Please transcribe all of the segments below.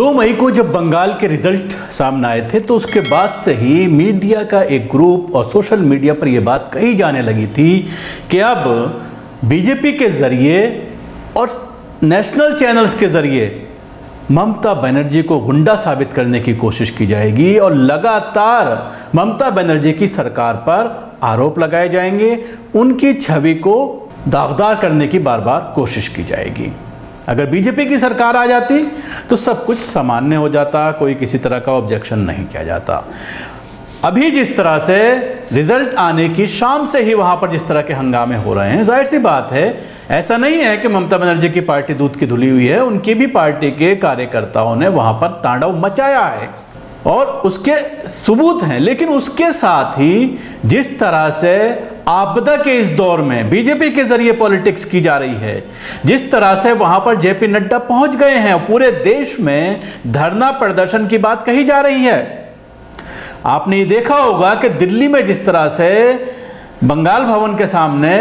दो मई को जब बंगाल के रिज़ल्ट सामने आए थे तो उसके बाद से ही मीडिया का एक ग्रुप और सोशल मीडिया पर यह बात कही जाने लगी थी कि अब बीजेपी के ज़रिए और नेशनल चैनल्स के ज़रिए ममता बनर्जी को गुंडा साबित करने की कोशिश की जाएगी और लगातार ममता बनर्जी की सरकार पर आरोप लगाए जाएँगे। उनकी छवि को दागदार करने की बार बार कोशिश की जाएगी। अगर बीजेपी की सरकार आ जाती तो सब कुछ सामान्य हो जाता, कोई किसी तरह का ऑब्जेक्शन नहीं किया जाता। अभी जिस तरह से रिज़ल्ट आने की शाम से ही वहाँ पर जिस तरह के हंगामे हो रहे हैं, ज़ाहिर सी बात है, ऐसा नहीं है कि ममता बनर्जी की पार्टी दूध की धुली हुई है, उनकी भी पार्टी के कार्यकर्ताओं ने वहाँ पर तांडव मचाया है। और उसके सबूत हैं, लेकिन उसके साथ ही जिस तरह से आपदा के इस दौर में बीजेपी के ज़रिए पॉलिटिक्स की जा रही है। जिस तरह से वहाँ पर जेपी नड्डा पहुँच गए हैं, पूरे देश में धरना प्रदर्शन की बात कही जा रही है। आपने ये देखा होगा कि दिल्ली में जिस तरह से बंगाल भवन के सामने,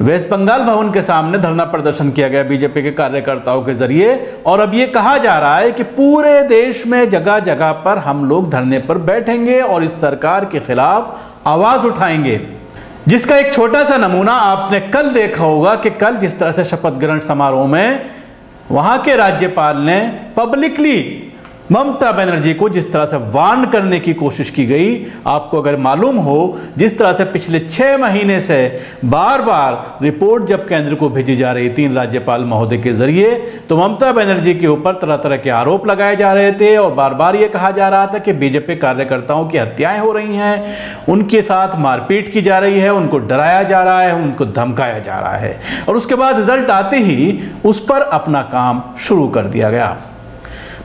वेस्ट बंगाल भवन के सामने धरना प्रदर्शन किया गया बीजेपी के कार्यकर्ताओं के ज़रिए, और अब ये कहा जा रहा है कि पूरे देश में जगह जगह पर हम लोग धरने पर बैठेंगे और इस सरकार के खिलाफ आवाज़ उठाएँगे। जिसका एक छोटा सा नमूना आपने कल देखा होगा कि कल जिस तरह से शपथ ग्रहण समारोह में वहाँ के राज्यपाल ने पब्लिकली ममता बनर्जी को जिस तरह से वार्न करने की कोशिश की गई, आपको अगर मालूम हो, जिस तरह से पिछले छः महीने से बार बार रिपोर्ट जब केंद्र को भेजी जा रही थी राज्यपाल महोदय के ज़रिए तो ममता बनर्जी के ऊपर तरह तरह के आरोप लगाए जा रहे थे और बार बार ये कहा जा रहा था कि बीजेपी कार्यकर्ताओं की हत्याएँ हो रही हैं, उनके साथ मारपीट की जा रही है, उनको डराया जा रहा है, उनको धमकाया जा रहा है। और उसके बाद रिज़ल्ट आते ही उस पर अपना काम शुरू कर दिया गया।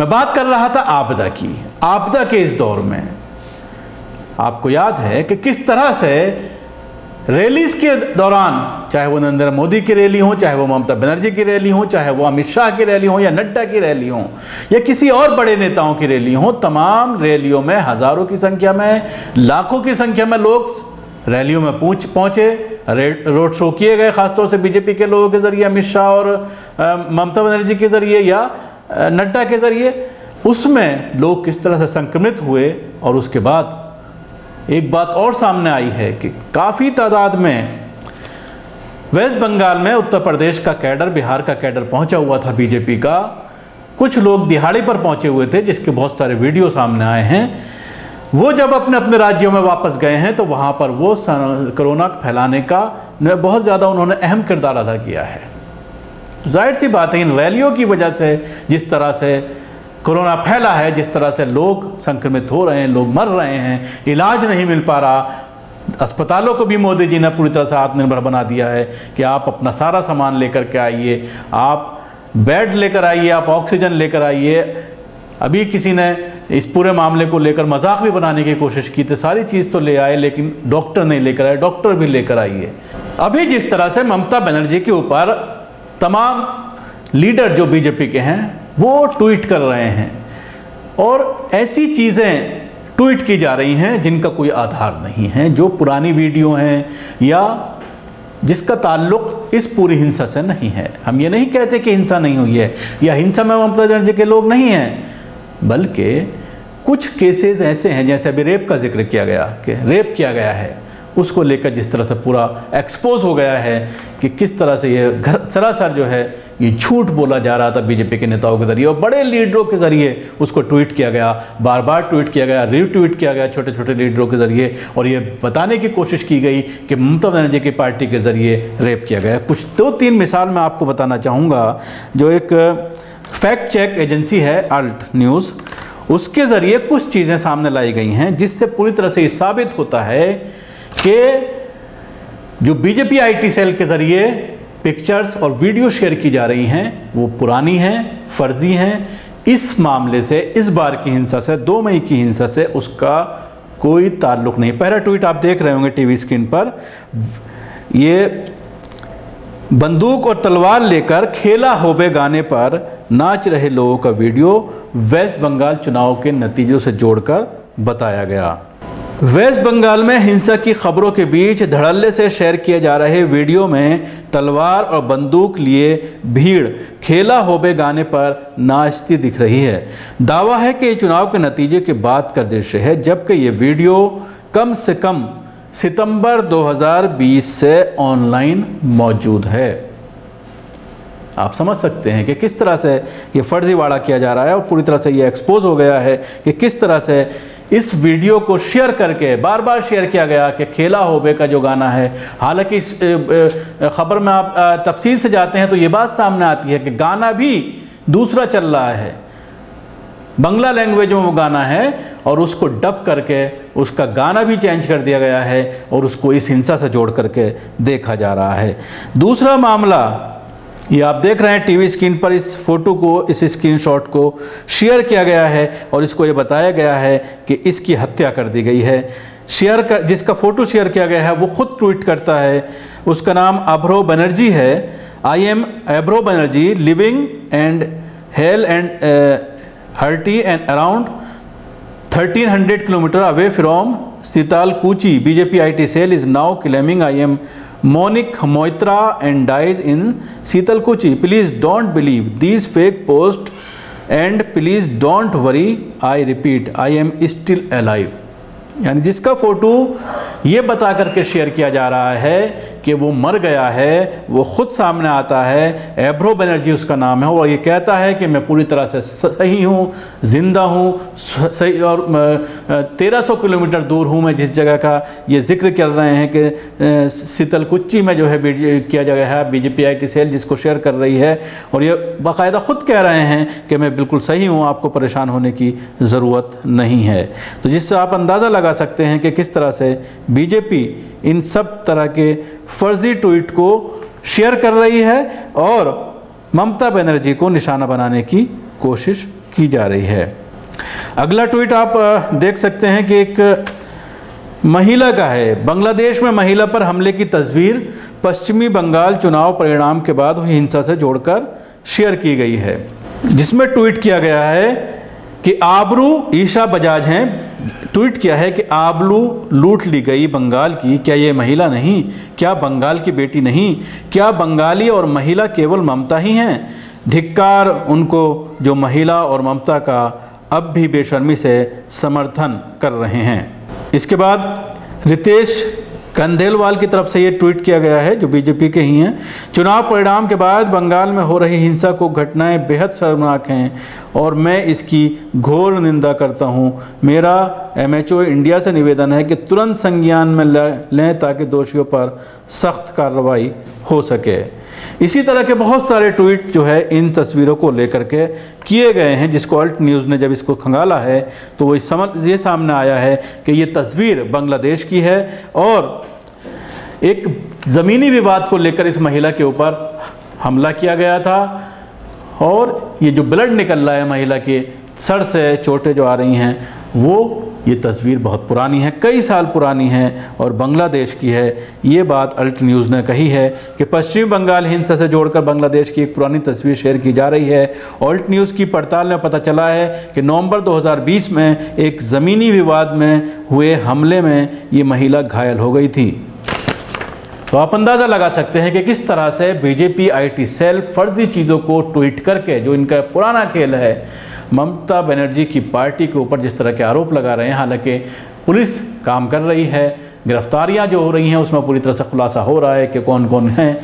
मैं बात कर रहा था आपदा की। आपदा के इस दौर में। आपको याद है कि किस तरह से रैलीज के दौरान, चाहे वो नरेंद्र मोदी की रैली हो, चाहे वो ममता बनर्जी की रैली हो, चाहे वो अमित शाह की रैली हो, या नड्डा की रैली हो, या किसी और बड़े नेताओं की रैली हो, तमाम रैलियों में, हज़ारों की संख्या में, लाखों की संख्या में लोग रैलियों में पूछ पहुँचे। रोड शो किए गए, खासतौर से बीजेपी के लोगों के ज़रिए, अमित शाह और ममता बनर्जी के ज़रिए, या नड्डा के ज़रिए, उसमें लोग किस तरह से संक्रमित हुए और उसके बाद एक बात और सामने आई है कि काफ़ी तादाद में वेस्ट बंगाल में उत्तर प्रदेश का कैडर, बिहार का कैडर पहुँचा हुआ था बीजेपी का। कुछ लोग दिहाड़ी पर पहुँचे हुए थे, जिसके बहुत सारे वीडियो सामने आए हैं। वो जब अपने अपने राज्यों में वापस गए हैं तो वहाँ पर वो कोरोना फैलाने का बहुत ज़्यादा उन्होंने अहम किरदार अदा किया है। ज़ाहिर सी बात है, इन रैलियों की वजह से, जिस तरह से कोरोना फैला है, जिस तरह से लोग संक्रमित हो रहे हैं, लोग मर रहे हैं, इलाज नहीं मिल पा रहा, अस्पतालों को भी मोदी जी ने पूरी तरह से आत्मनिर्भर बना दिया है कि आप अपना सारा सामान लेकर के आइए, आप बेड लेकर आइए, आप ऑक्सीजन लेकर आइए। अभी किसी ने इस पूरे मामले को लेकर मज़ाक भी बनाने की कोशिश की थी, सारी चीज़ तो ले आए, लेकिन डॉक्टर नहीं लेकर आए, डॉक्टर भी लेकर आइए। अभी जिस तरह से ममता बनर्जी के ऊपर तमाम लीडर जो बीजेपी के हैं, वो ट्वीट कर रहे हैं। और ऐसी चीज़ें ट्वीट की जा रही हैं जिनका कोई आधार नहीं है, जो पुरानी वीडियो हैं या जिसका ताल्लुक इस पूरी हिंसा से नहीं है। हम ये नहीं कहते कि हिंसा नहीं हुई है, या हिंसा में ममता बनर्जी के लोग नहीं हैं, बल्कि कुछ केसेस ऐसे हैं जैसे अभी रेप का ज़िक्र किया गया, कि रेप किया गया है। उसको लेकर जिस तरह से पूरा एक्सपोज हो गया है कि किस तरह से ये घर, सरासर जो है, ये झूठ बोला जा रहा था बीजेपी के नेताओं के ज़रिए और बड़े लीडरों के ज़रिए उसको ट्वीट किया गया बार बार ट्वीट किया गया रीट्वीट किया गया छोटे छोटे लीडरों के ज़रिए और ये बताने की कोशिश की गई कि ममता बनर्जी की पार्टी के ज़रिए रेप किया गया। कुछ दो तीन मिसाल मैं आपको बताना चाहूँगा। जो एक फैक्ट चेक एजेंसी है अल्ट न्यूज़ उसके ज़रिए कुछ चीज़ें सामने लाई गई हैं, जिससे पूरी तरह से ये साबित होता है कि जो बीजेपी आईटी सेल के ज़रिए पिक्चर्स और वीडियो शेयर की जा रही हैं, वो पुरानी हैं, फर्जी हैं। इस मामले से, इस बार की हिंसा से, दो मई की हिंसा से उसका कोई ताल्लुक नहीं। पहला ट्वीट आप देख रहे होंगे टीवी स्क्रीन पर। ये बंदूक और तलवार लेकर खेला होबे गाने पर नाच रहे लोगों का वीडियो वेस्ट बंगाल चुनाव के नतीजों से जोड़कर बताया गया। वेस्ट बंगाल में हिंसा की खबरों के बीच धड़ल्ले से शेयर किए जा रहे वीडियो में तलवार और बंदूक लिए भीड़। खेला होबे गाने पर नाचती दिख रही है। दावा है कि ये चुनाव के नतीजे के बाद का दृश्य है, जबकि ये वीडियो कम से कम सितंबर 2020 से ऑनलाइन मौजूद है। आप समझ सकते हैं कि किस तरह से ये फर्जीवाड़ा किया जा रहा है और पूरी तरह से ये एक्सपोज हो गया है कि किस तरह से इस वीडियो को शेयर करके बार बार शेयर किया गया कि खेला होबे का जो गाना है। हालाँकि इस खबर में आप तफसील से जाते हैं तो ये बात सामने आती है कि गाना भी दूसरा चल रहा है। बंगला लैंग्वेज में वो गाना है और उसको डब करके उसका गाना भी चेंज कर दिया गया है और उसको इस हिंसा से जोड़ करके देखा जा रहा है। दूसरा मामला ये आप देख रहे हैं टीवी स्क्रीन पर इस फ़ोटो को, इस स्क्रीनशॉट को शेयर किया गया है और इसको ये बताया गया है कि इसकी हत्या कर दी गई है। शेयर कर, जिसका फ़ोटो शेयर किया गया है, वो खुद ट्वीट करता है। उसका नाम अभ्रो बनर्जी है। I am Abhro Banerjee living and hale and hearty and around 1300 kilometre away from Sitalkuchi BJP IT cell is now claiming I am Monik Moitra and dies in Sitalkuchi please don't believe this fake post and please don't worry I repeat I am still alive यानी जिसका photo ये बता करके share किया जा रहा है कि वो मर गया है, वो ख़ुद सामने आता है एब्रो बनर्जी उसका नाम है और ये कहता है कि मैं पूरी तरह से सही हूँ, ज़िंदा हूँ सही और तेरह सौ किलोमीटर दूर हूँ मैं जिस जगह का ये ज़िक्र कर रहे हैं कि शीतलकुच्ची में जो है किया गया है बीजेपी आई टी सेल जिसको शेयर कर रही है और ये बाकायदा ख़ुद कह रहे हैं कि मैं बिल्कुल सही हूँ, आपको परेशान होने की ज़रूरत नहीं है। तो जिससे आप अंदाज़ा लगा सकते हैं कि किस तरह से बीजेपी इन सब तरह के फर्जी ट्वीट को शेयर कर रही है और ममता बनर्जी को निशाना बनाने की कोशिश की जा रही है। अगला ट्वीट आप देख सकते हैं कि एक महिला का है। बांग्लादेश में महिला पर हमले की तस्वीर, पश्चिमी बंगाल चुनाव परिणाम के बाद हुई हिंसा से जोड़कर शेयर की गई है। जिसमें ट्वीट किया गया है कि आबरू ईशा बजाज हैं। ट्वीट किया है कि आबलू लूट ली गई बंगाल की, क्या ये महिला नहीं? क्या बंगाल की बेटी नहीं? क्या बंगाली और महिला केवल ममता ही हैं? धिक्कार उनको जो महिला और ममता का अब भी बेशर्मी से समर्थन कर रहे हैं। इसके बाद रितेश कंदेलवाल की तरफ़ से ये ट्वीट किया गया है, जो बीजेपी के ही हैं। चुनाव परिणाम के बाद बंगाल में हो रही हिंसा को घटनाएँ बेहद शर्मनाक हैं और मैं इसकी घोर निंदा करता हूँ। मेरा एमएचओ इंडिया से निवेदन है कि तुरंत संज्ञान में लें ताकि दोषियों पर सख्त कार्रवाई हो सके। इसी तरह के बहुत सारे ट्वीट जो है, इन तस्वीरों को लेकर के किए गए हैं, जिसको अल्ट न्यूज़ ने जब इसको खंगाला है तो वही समझ, ये सामने आया है कि ये तस्वीर बांग्लादेश की है और एक ज़मीनी विवाद को लेकर इस महिला के ऊपर हमला किया गया था और ये जो ब्लड निकल रहा है महिला के, सर से, चोटें जो आ रही हैं, वो, ये तस्वीर बहुत पुरानी है, कई साल पुरानी है और बांग्लादेश की है। ये बात अल्ट न्यूज़ ने कही है कि पश्चिमी बंगाल हिंसा से जोड़कर बांग्लादेश की एक पुरानी तस्वीर शेयर की जा रही है। अल्ट न्यूज़ की पड़ताल में पता चला है कि नवंबर 2020 में एक ज़मीनी विवाद में हुए हमले में ये महिला घायल हो गई थी। तो आप अंदाज़ा लगा सकते हैं कि किस तरह से बीजेपी आईटी सेल फर्जी चीज़ों को ट्वीट करके, जो इनका पुराना खेल है, ममता बनर्जी की पार्टी के ऊपर जिस तरह के आरोप लगा रहे हैं, हालाँकि पुलिस काम कर रही है, गिरफ्तारियाँ जो हो रही हैं, उसमें पूरी तरह से खुलासा हो रहा है कि कौन कौन हैं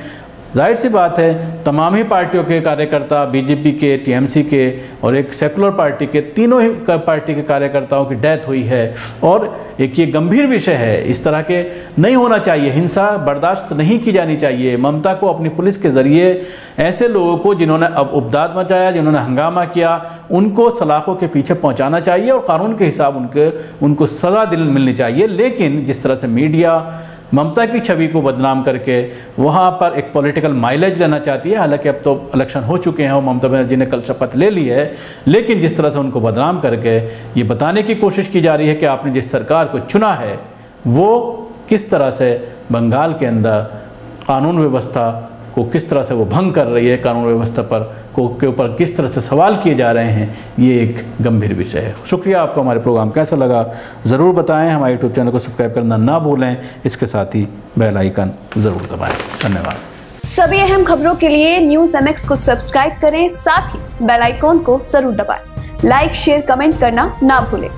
ज़ाहिर सी बात है, तमाम ही पार्टियों के कार्यकर्ता, बीजेपी के, टीएमसी के और एक सेकुलर पार्टी के, तीनों ही पार्टी के कार्यकर्ताओं की डेथ हुई है। और एक ये गंभीर विषय है, इस तरह के नहीं होना चाहिए। हिंसा बर्दाश्त नहीं की जानी चाहिए। ममता को अपनी पुलिस के ज़रिए ऐसे लोगों को जिन्होंने अब उपदाद मचाया, जिन्होंने हंगामा किया, उनको सलाखों के पीछे पहुँचाना चाहिए और कानून के हिसाब उनके, उनको सज़ा दिल मिलनी चाहिए। लेकिन जिस तरह से मीडिया ममता की छवि को बदनाम करके वहाँ पर एक पॉलिटिकल माइलेज लेना चाहती है। हालाँकि अब तो इलेक्शन हो चुके हैं और ममता बनर्जी ने कल शपथ ले ली है, लेकिन जिस तरह से उनको बदनाम करके ये बताने की कोशिश की जा रही है कि आपने जिस सरकार को चुना है, वो किस तरह से बंगाल के अंदर कानून व्यवस्था को किस तरह से वो भंग कर रही है कानून व्यवस्था पर, को, के ऊपर किस तरह से सवाल किए जा रहे हैं, ये एक गंभीर विषय है। शुक्रिया आपको हमारे प्रोग्राम कैसा लगा। ज़रूर बताएँ, हमारे यूट्यूब चैनल को सब्सक्राइब करना ना भूलें। इसके साथ ही बेल आइकन ज़रूर दबाएँ। धन्यवाद। सभी अहम खबरों के लिए न्यूज़ एमएक्स को सब्सक्राइब करें, साथ ही बेल आइकॉन को ज़रूर दबाएँ। लाइक, शेयर, कमेंट करना ना भूलें।